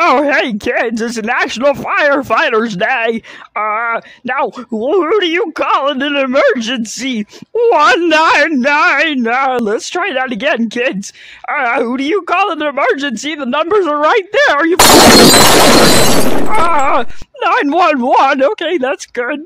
Oh, hey, kids, it's National Firefighters Day. Uh, now, who do you call in an emergency? 199. Uh, let's try that again, kids. Uh, who do you call in an emergency? The numbers are right there. You. Uh, ah, 911. Okay, that's good.